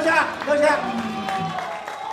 坐下坐下。